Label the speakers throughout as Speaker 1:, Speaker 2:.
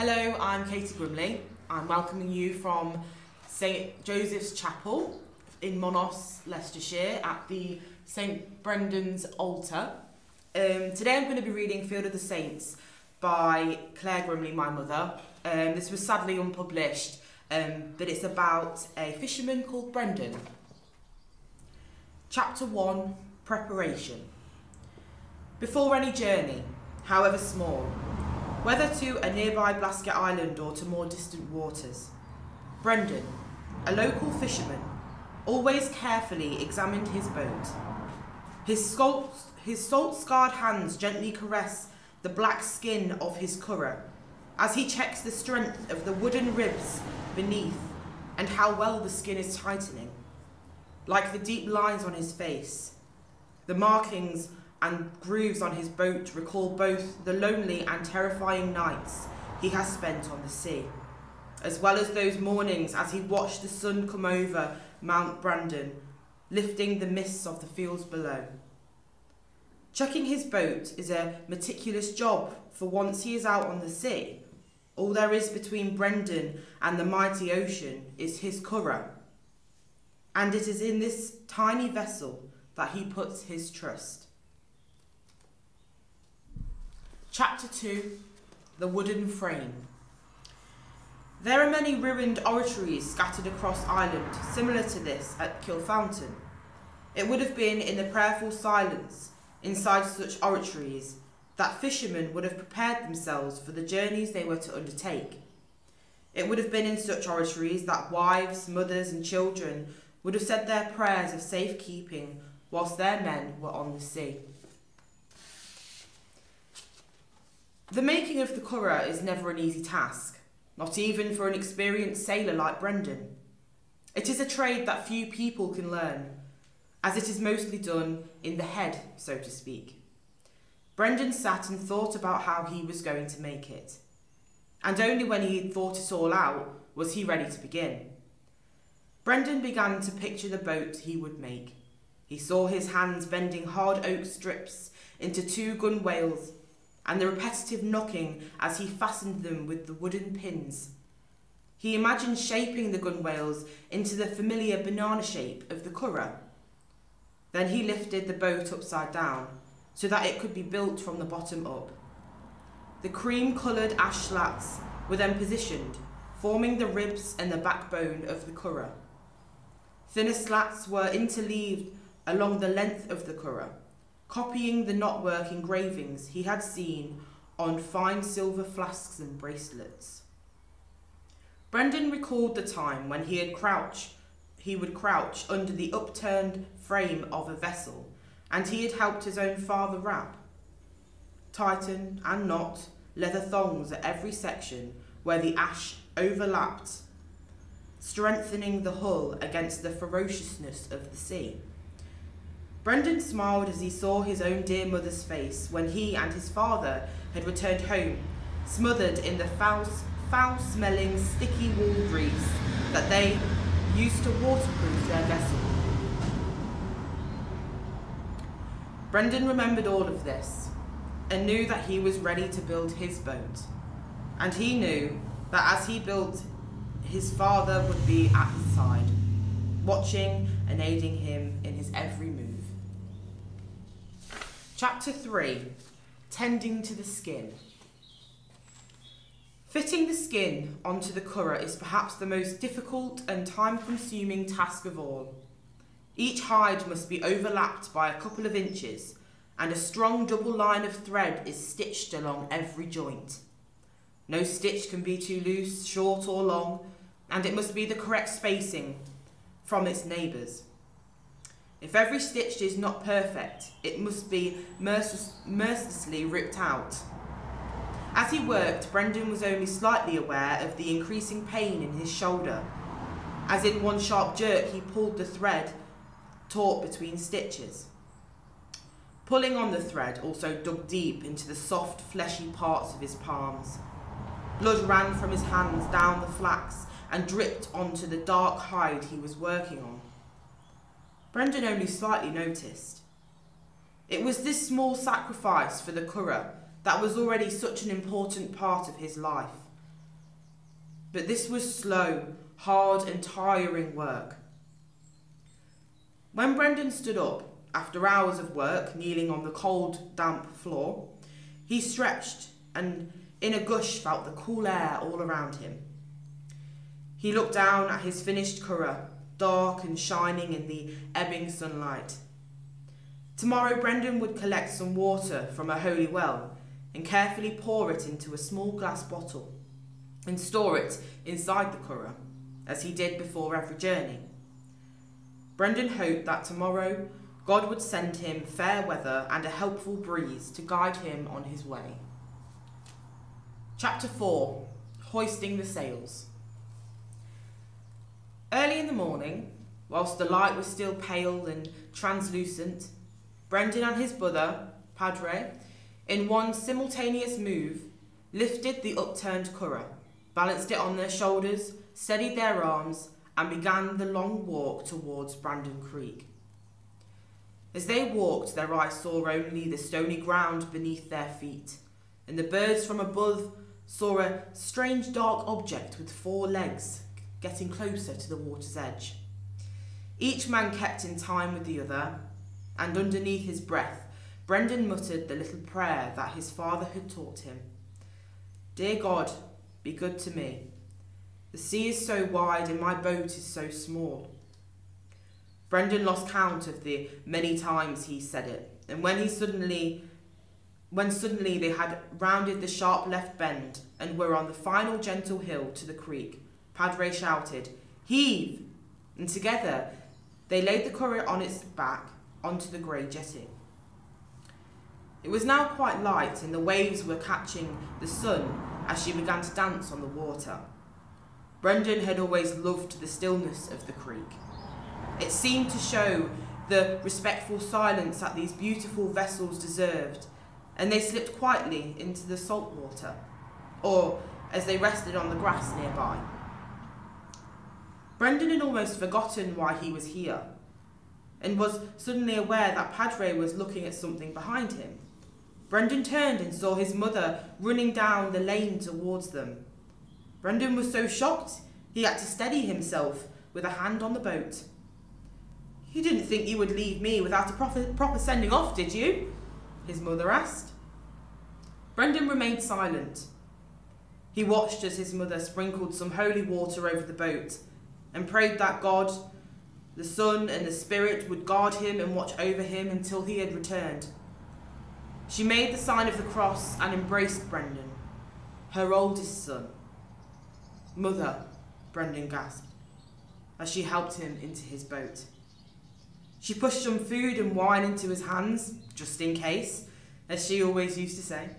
Speaker 1: Hello, I'm Katie Grimley. I'm welcoming you from St Joseph's Chapel in Monos, Leicestershire at the St Brendan's altar. Um, today I'm going to be reading Field of the Saints by Clare Grimley, my mother. Um, this was sadly unpublished, um, but it's about a fisherman called Brendan. Chapter 1 Preparation. Before any journey, however small, whether to a nearby Blasket Island or to more distant waters, Brendan, a local fisherman, always carefully examined his boat. His salt, his salt-scarred hands gently caress the black skin of his curragh as he checks the strength of the wooden ribs beneath and how well the skin is tightening. Like the deep lines on his face, the markings and grooves on his boat recall both the lonely and terrifying nights he has spent on the sea, as well as those mornings as he watched the sun come over Mount Brandon, lifting the mists of the fields below. Checking his boat is a meticulous job, for once he is out on the sea, all there is between Brendan and the mighty ocean is his curragh. And it is in this tiny vessel that he puts his trust. Chapter 2 The Wooden Frame. There are many ruined oratories scattered across Ireland, similar to this at Kilfountain. It would have been in the prayerful silence inside such oratories that fishermen would have prepared themselves for the journeys they were to undertake. It would have been in such oratories that wives, mothers, and children would have said their prayers of safekeeping whilst their men were on the sea. The making of the curragh is never an easy task, not even for an experienced sailor like Brendan. It is a trade that few people can learn, as it is mostly done in the head, so to speak. Brendan sat and thought about how he was going to make it. And only when he had thought it all out was he ready to begin. Brendan began to picture the boat he would make. He saw his hands bending hard oak strips into two gunwales and the repetitive knocking as he fastened them with the wooden pins. He imagined shaping the gunwales into the familiar banana shape of the curragh. Then he lifted the boat upside down so that it could be built from the bottom up. The cream-coloured ash slats were then positioned, forming the ribs and the backbone of the curragh. Thinner slats were interleaved along the length of the curragh, copying the knotwork engravings he had seen on fine silver flasks and bracelets. Brendan recalled the time when he had crouched he would crouch under the upturned frame of a vessel and he had helped his own father wrap. Tighten and knot leather thongs at every section where the ash overlapped, strengthening the hull against the ferociousness of the sea. Brendan smiled as he saw his own dear mother's face when he and his father had returned home, smothered in the foul, foul-smelling, sticky wool grease that they used to waterproof their vessels. Brendan remembered all of this and knew that he was ready to build his boat. And he knew that as he built, his father would be at his side, watching and aiding him in his every move. Chapter 3 Tending to the Skin. Fitting the skin onto the curragh is perhaps the most difficult and time consuming task of all. Each hide must be overlapped by a couple of inches, and a strong double line of thread is stitched along every joint. No stitch can be too loose, short or long, and it must be the correct spacing from its neighbours. If every stitch is not perfect, it must be mercilessly ripped out. As he worked, Brendan was only slightly aware of the increasing pain in his shoulder. As in one sharp jerk, he pulled the thread taut between stitches. Pulling on the thread also dug deep into the soft, fleshy parts of his palms. Blood ran from his hands down the flax and dripped onto the dark hide he was working on. Brendan only slightly noticed. It was this small sacrifice for the curragh that was already such an important part of his life, But this was slow, hard, and tiring work. When Brendan stood up, after hours of work, kneeling on the cold, damp floor, he stretched and in a gush felt the cool air all around him. He looked down at his finished curragh, dark and shining in the ebbing sunlight. Tomorrow Brendan would collect some water from a holy well and carefully pour it into a small glass bottle and store it inside the curragh, as he did before every journey. Brendan hoped that tomorrow God would send him fair weather and a helpful breeze to guide him on his way. Chapter 4 Hoisting the Sails. Early in the morning, whilst the light was still pale and translucent, Brendan and his brother, Padre, in one simultaneous move, lifted the upturned curragh, balanced it on their shoulders, steadied their arms, and began the long walk towards Brandon Creek. As they walked, their eyes saw only the stony ground beneath their feet, and the birds from above saw a strange dark object with four legs getting closer to the water's edge. Each man kept in time with the other, and underneath his breath, Brendan muttered the little prayer that his father had taught him. Dear God, be good to me. The sea is so wide and my boat is so small. Brendan lost count of the many times he said it, and when he suddenly when suddenly they had rounded the sharp left bend and were on the final gentle hill to the creek, Padre shouted, Heave! And together they laid the curragh on its back onto the grey jetty. It was now quite light and the waves were catching the sun as she began to dance on the water. Brendan had always loved the stillness of the creek. It seemed to show the respectful silence that these beautiful vessels deserved, and they slipped quietly into the salt water, or as they rested on the grass nearby. Brendan had almost forgotten why he was here, and was suddenly aware that Padre was looking at something behind him. Brendan turned and saw his mother running down the lane towards them. Brendan was so shocked he had to steady himself with a hand on the boat. You didn't think you would leave me without a proper, proper sending off, did you? His mother asked. Brendan remained silent. He watched as his mother sprinkled some holy water over the boat and prayed that God, the Son, and the Spirit would guard him and watch over him until he had returned. She made the sign of the cross and embraced Brendan, her oldest son. Mother, Brendan gasped, as she helped him into his boat. She pushed some food and wine into his hands, just in case, as she always used to say.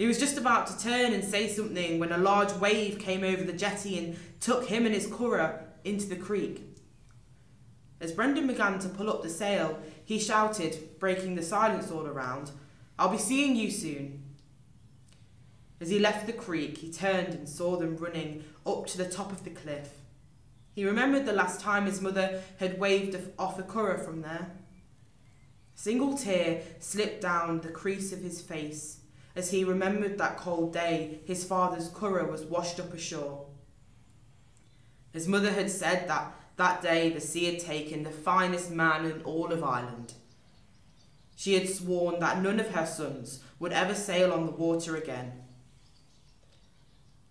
Speaker 1: He was just about to turn and say something when a large wave came over the jetty and took him and his curragh into the creek. As Brendan began to pull up the sail, he shouted, breaking the silence all around, I'll be seeing you soon. As he left the creek, he turned and saw them running up to the top of the cliff. He remembered the last time his mother had waved off a curragh from there. A single tear slipped down the crease of his face as he remembered that cold day his father's curragh was washed up ashore. His mother had said that that day the sea had taken the finest man in all of Ireland. She had sworn that none of her sons would ever sail on the water again.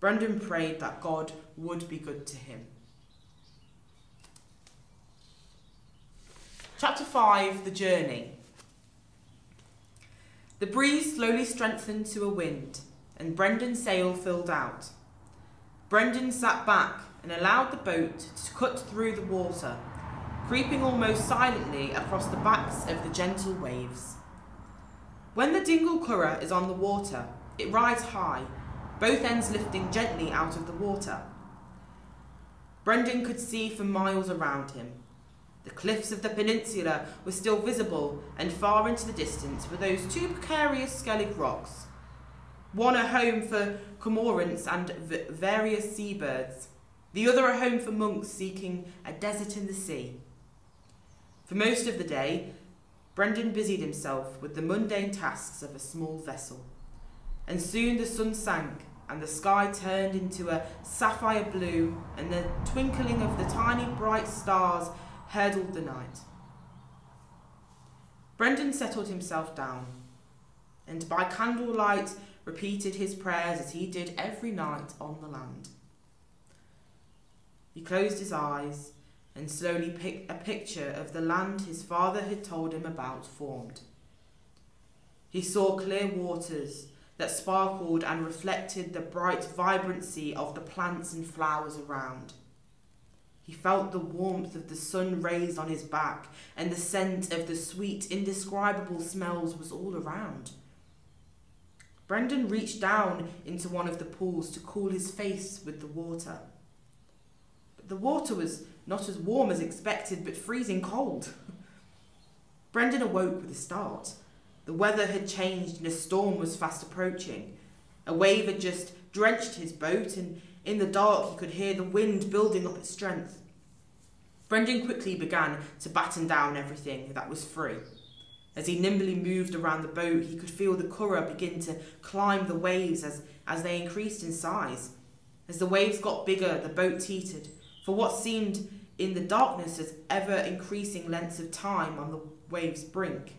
Speaker 1: Brendan prayed that God would be good to him. Chapter 5 The Journey. The breeze slowly strengthened to a wind, and Brendan's sail filled out. Brendan sat back and allowed the boat to cut through the water, creeping almost silently across the backs of the gentle waves. When the Dingle Curragh is on the water, it rides high, both ends lifting gently out of the water. Brendan could see for miles around him, the cliffs of the peninsula were still visible, and far into the distance were those two precarious Skellig rocks, one a home for cormorants and various seabirds, the other a home for monks seeking a desert in the sea. For most of the day, Brendan busied himself with the mundane tasks of a small vessel, and soon the sun sank and the sky turned into a sapphire blue, and the twinkling of the tiny bright stars hurdled the night. Brendan settled himself down, and by candlelight repeated his prayers as he did every night on the land. He closed his eyes and slowly picked a picture of the land his father had told him about formed. He saw clear waters that sparkled and reflected the bright vibrancy of the plants and flowers around. He felt the warmth of the sun rays on his back, and the scent of the sweet, indescribable smells was all around. Brendan reached down into one of the pools to cool his face with the water. But the water was not as warm as expected, but freezing cold. Brendan awoke with a start. The weather had changed and a storm was fast approaching. A wave had just drenched his boat, and in the dark he could hear the wind building up its strength. Brendan quickly began to batten down everything that was free. As he nimbly moved around the boat, he could feel the curragh begin to climb the waves as, as they increased in size. As the waves got bigger, the boat teetered, for what seemed in the darkness as ever increasing lengths of time on the wave's brink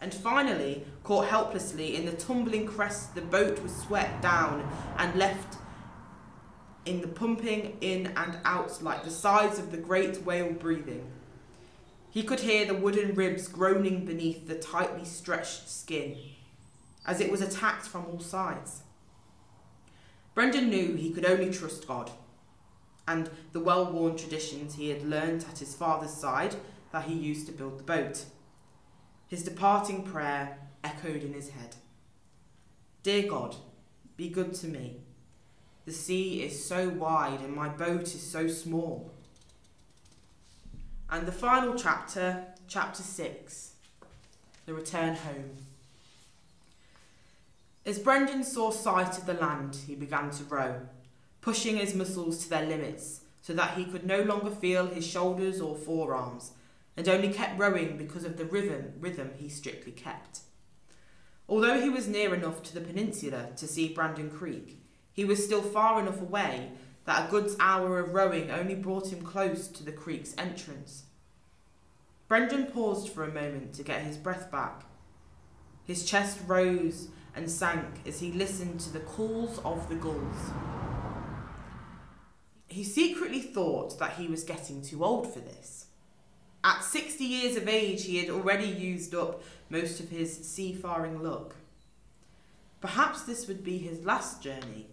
Speaker 1: and finally, caught helplessly in the tumbling crest, the boat was swept down and left in the pumping in and out like the sides of the great whale breathing. He could hear the wooden ribs groaning beneath the tightly stretched skin as it was attacked from all sides. Brendan knew he could only trust God and the well worn traditions he had learnt at his father's side that he used to build the boat. His departing prayer echoed in his head Dear God, be good to me. The sea is so wide and my boat is so small. And the final chapter, chapter 6, the return home. As Brendan saw sight of the land, he began to row, pushing his muscles to their limits so that he could no longer feel his shoulders or forearms and only kept rowing because of the rhythm, rhythm he strictly kept. Although he was near enough to the peninsula to see Brandon Creek, he was still far enough away that a good hour of rowing only brought him close to the creek's entrance. Brendan paused for a moment to get his breath back. His chest rose and sank as he listened to the calls of the gulls. He secretly thought that he was getting too old for this. At 60 years of age, he had already used up most of his seafaring luck. Perhaps this would be his last journey.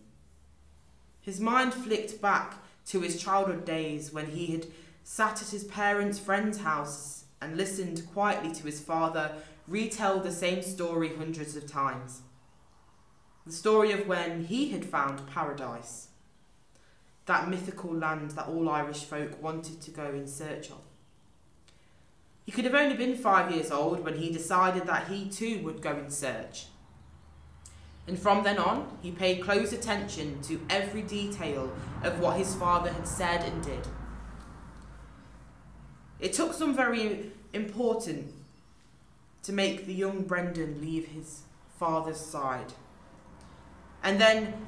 Speaker 1: His mind flicked back to his childhood days when he had sat at his parents' friend's house and listened quietly to his father retell the same story hundreds of times. The story of when he had found paradise, that mythical land that all Irish folk wanted to go in search of. He could have only been five years old when he decided that he too would go in search. And from then on, he paid close attention to every detail of what his father had said and did. It took some very important to make the young Brendan leave his father's side. And then,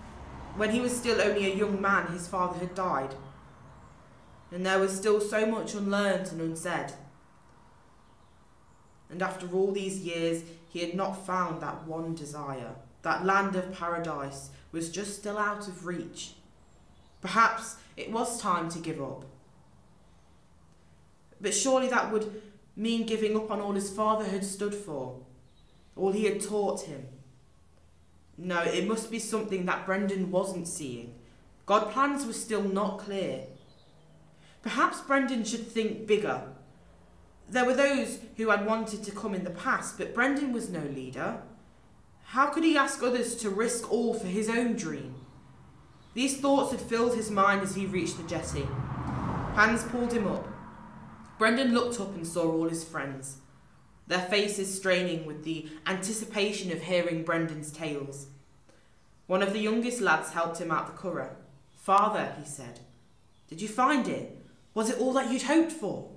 Speaker 1: when he was still only a young man, his father had died. And there was still so much unlearned and unsaid and after all these years he had not found that one desire. That land of paradise was just still out of reach. Perhaps it was time to give up. But surely that would mean giving up on all his father had stood for, all he had taught him. No, it must be something that Brendan wasn't seeing. God's plans were still not clear. Perhaps Brendan should think bigger there were those who had wanted to come in the past, but Brendan was no leader. How could he ask others to risk all for his own dream? These thoughts had filled his mind as he reached the jetty. Hans pulled him up. Brendan looked up and saw all his friends, their faces straining with the anticipation of hearing Brendan's tales. One of the youngest lads helped him out the curragh. Father, he said, did you find it? Was it all that you'd hoped for?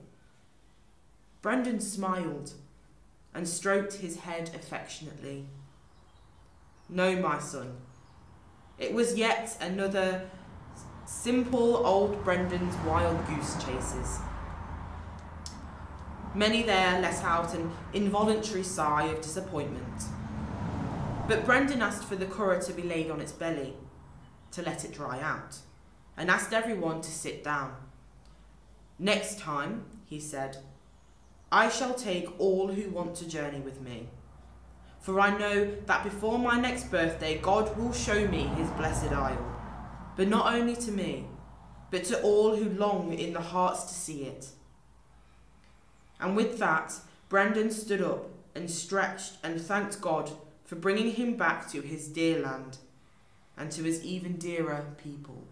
Speaker 1: Brendan smiled and stroked his head affectionately. No, my son, It was yet another simple old Brendan's wild goose chases. Many there let out an involuntary sigh of disappointment. But Brendan asked for the curragh to be laid on its belly, to let it dry out, and asked everyone to sit down. Next time, he said, I shall take all who want to journey with me. For I know that before my next birthday, God will show me his blessed isle, but not only to me, but to all who long in the hearts to see it. And with that, Brendan stood up and stretched and thanked God for bringing him back to his dear land and to his even dearer people.